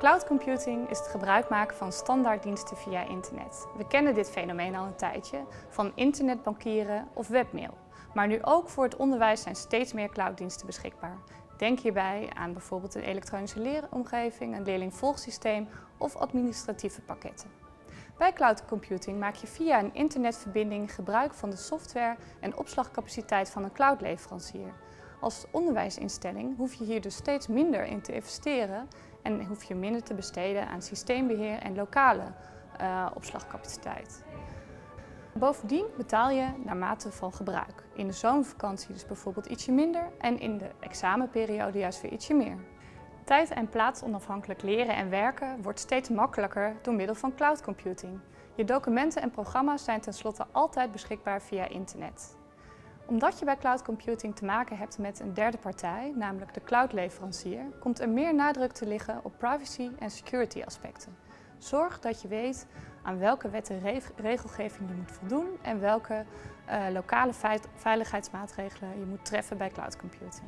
Cloud computing is het gebruik maken van standaarddiensten via internet. We kennen dit fenomeen al een tijdje, van internetbankieren of webmail. Maar nu ook voor het onderwijs zijn steeds meer clouddiensten beschikbaar. Denk hierbij aan bijvoorbeeld een elektronische leeromgeving, een leerlingvolgsysteem of administratieve pakketten. Bij cloud computing maak je via een internetverbinding gebruik van de software en opslagcapaciteit van een cloudleverancier. Als onderwijsinstelling hoef je hier dus steeds minder in te investeren en hoef je minder te besteden aan systeembeheer en lokale uh, opslagcapaciteit. Bovendien betaal je naar mate van gebruik. In de zomervakantie dus bijvoorbeeld ietsje minder en in de examenperiode juist weer ietsje meer. Tijd en plaatsonafhankelijk leren en werken wordt steeds makkelijker door middel van cloud computing. Je documenten en programma's zijn tenslotte altijd beschikbaar via internet. Omdat je bij cloud computing te maken hebt met een derde partij, namelijk de cloudleverancier, komt er meer nadruk te liggen op privacy en security aspecten. Zorg dat je weet aan welke wet en regelgeving je moet voldoen en welke uh, lokale veiligheidsmaatregelen je moet treffen bij cloud computing.